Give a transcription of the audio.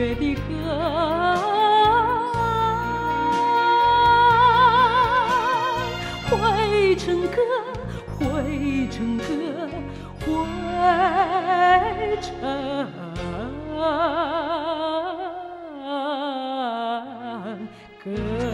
月的歌。汇成歌，汇成歌，汇成歌。